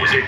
Is it